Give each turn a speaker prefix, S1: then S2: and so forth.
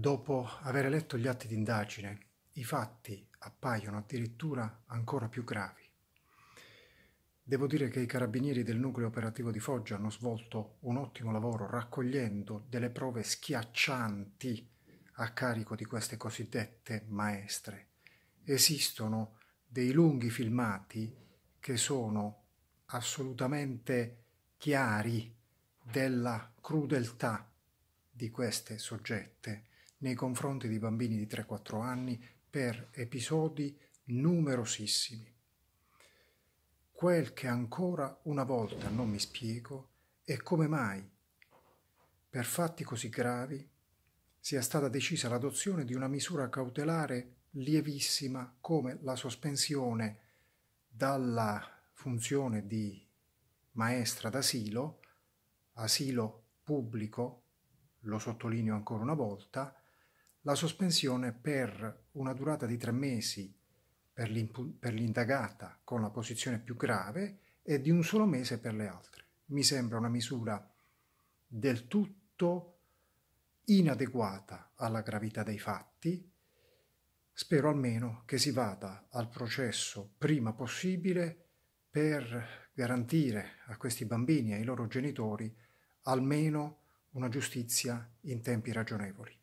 S1: Dopo aver letto gli atti d'indagine, i fatti appaiono addirittura ancora più gravi. Devo dire che i carabinieri del nucleo operativo di Foggia hanno svolto un ottimo lavoro raccogliendo delle prove schiaccianti a carico di queste cosiddette maestre. Esistono dei lunghi filmati che sono assolutamente chiari della crudeltà di queste soggette nei confronti di bambini di 3-4 anni per episodi numerosissimi. Quel che ancora una volta non mi spiego è come mai, per fatti così gravi, sia stata decisa l'adozione di una misura cautelare lievissima come la sospensione dalla funzione di maestra d'asilo, asilo pubblico, lo sottolineo ancora una volta, la sospensione per una durata di tre mesi per, per l'indagata con la posizione più grave e di un solo mese per le altre. Mi sembra una misura del tutto inadeguata alla gravità dei fatti. Spero almeno che si vada al processo prima possibile per garantire a questi bambini e ai loro genitori almeno una giustizia in tempi ragionevoli.